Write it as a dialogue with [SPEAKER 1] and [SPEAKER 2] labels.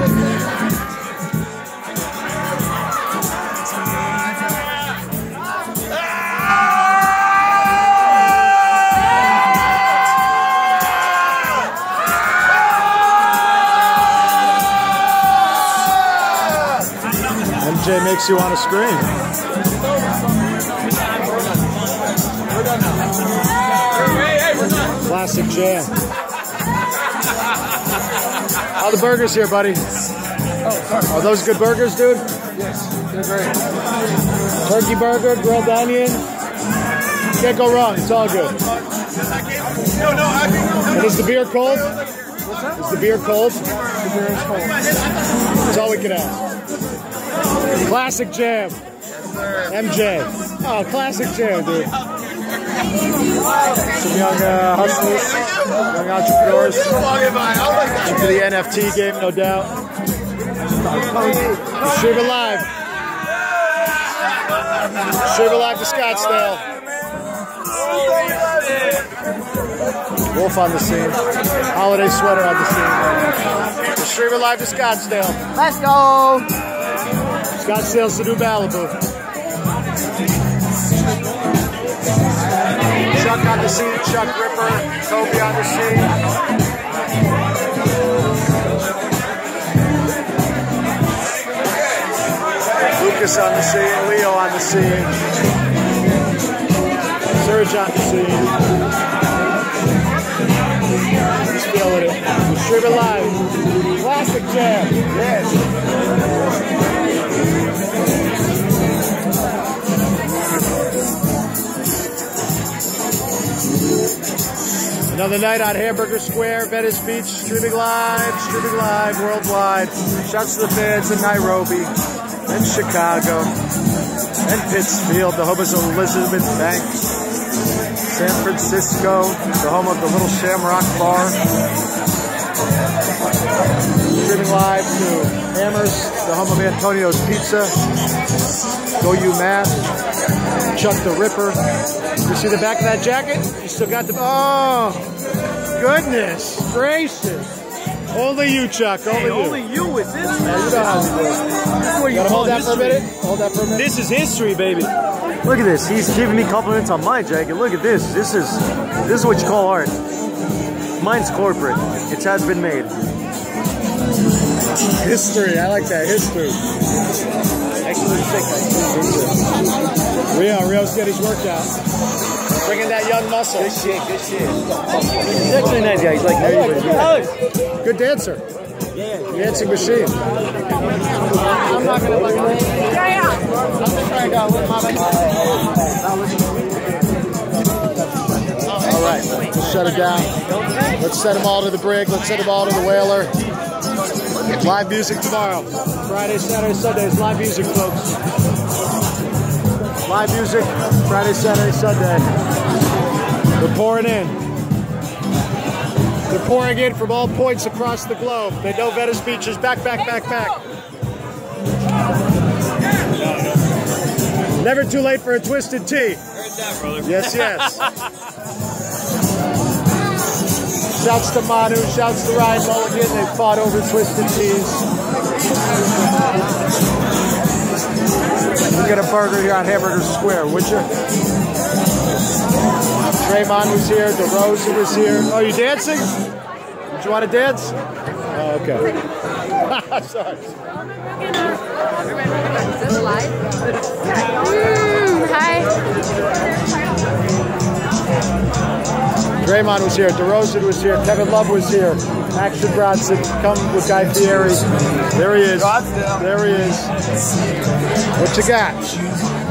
[SPEAKER 1] MJ makes you want to scream. Classic jam. How the burgers here, buddy? Oh, Are those good burgers, dude?
[SPEAKER 2] Yes, they're great.
[SPEAKER 1] Turkey burger, grilled onion. Can't go wrong. It's all good.
[SPEAKER 2] No, no, I think
[SPEAKER 1] And is the beer cold? Is the beer cold?
[SPEAKER 2] the beer is cold.
[SPEAKER 1] That's all we can ask. Classic jam. MJ. Oh, classic jam, dude. Some young uh, hustlers, young entrepreneurs
[SPEAKER 2] Walking by, my God.
[SPEAKER 1] into the NFT game, no doubt. Stream live. Stream live to Scottsdale. Wolf on the scene. Holiday sweater on the scene. Stream live to Scottsdale.
[SPEAKER 3] Let's go.
[SPEAKER 1] Scottsdale's the new Malibu. Scene, Chuck Ripper, Kobe on the scene. Lucas on the scene, Leo on the scene. Serge on the scene. He's feeling it live. Classic jam. Yes. Another night on Hamburger Square, Venice Beach, streaming live, streaming live worldwide. Shouts to the fans in Nairobi, and Chicago, and Pittsfield, the home of Elizabeth Banks, San Francisco, the home of the Little Shamrock Bar. Streaming live to Amherst, the home of Antonio's Pizza, Go You UMass, Chuck the Ripper. You see the back of that jacket? You still got the. Oh, goodness gracious. Only you, Chuck. Only you.
[SPEAKER 4] Only you with this.
[SPEAKER 1] Yeah, you know how to do it.
[SPEAKER 4] This what you
[SPEAKER 1] hold that for a minute. Hold that for a minute.
[SPEAKER 4] This is history, baby.
[SPEAKER 5] Look at this. He's giving me compliments on my jacket. Look at this. This is this is what you call art. Mine's corporate. It has been made.
[SPEAKER 1] History. I like that. History. Rio, Rio's getting his workout. Bringing that young muscle.
[SPEAKER 5] Good shit. Good shit. He's actually a nice guy. He's like everybody.
[SPEAKER 1] Alex, good dancer. Yeah. Dancing machine.
[SPEAKER 3] I'm not gonna look at. Yeah, yeah. I'm just trying to go with my
[SPEAKER 1] All right, let's shut it down. Let's send them all to the brig. Let's send them all to the whaler. Live music tomorrow. Friday, Saturday, Sundays. Live music, folks. Live music. Friday, Saturday, Sunday. They're pouring in. They're pouring in from all points across the globe. They know Venice Beach is back, back, back, back. Never too late for a twisted tea. Yes, yes. Shouts to Manu, shouts to Ryan Mulligan. They fought over twisted teas. You get a burger here on Hamburger Square, would you? Draymond was here, DeRosa was here. Oh, you dancing? Did you want to dance? Oh, okay. Sorry.
[SPEAKER 6] Mm, hi.
[SPEAKER 1] Draymond was here, DeRozan was here, Kevin Love was here, Action Bronson, come with Guy Fieri. There he is. There he is. What you got?